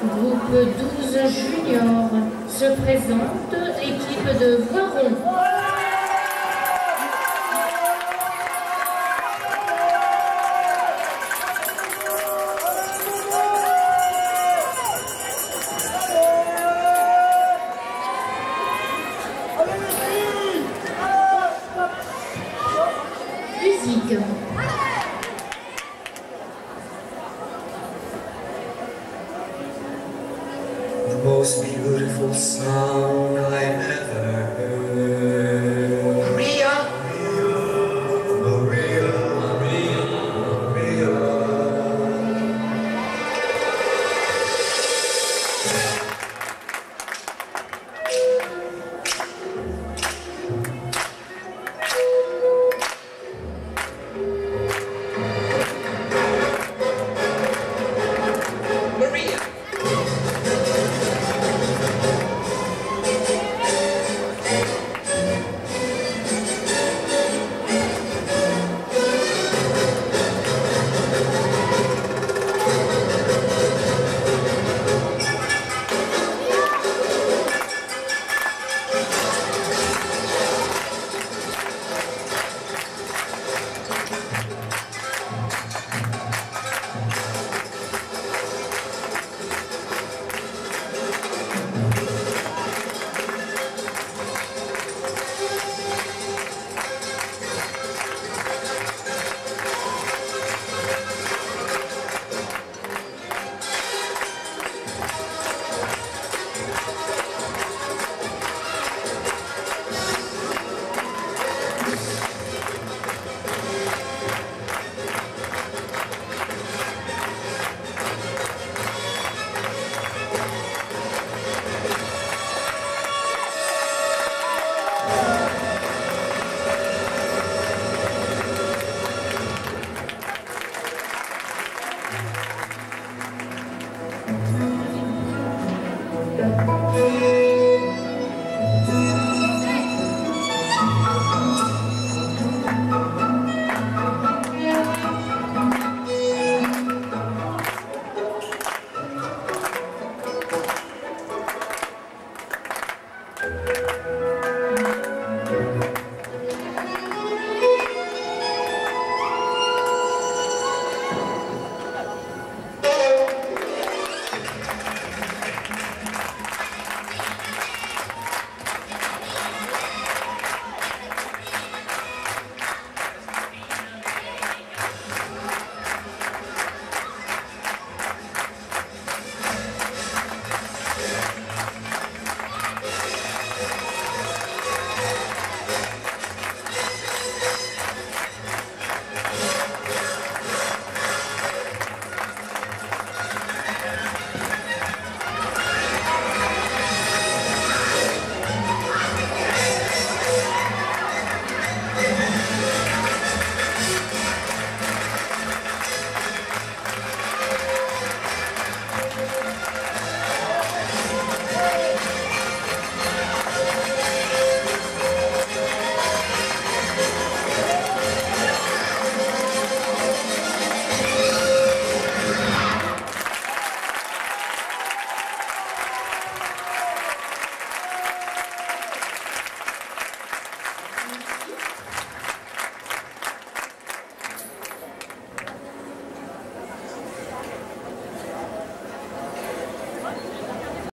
Groupe 12 junior se présente l'équipe de Voiron. Musique. The most beautiful song I've ever heard.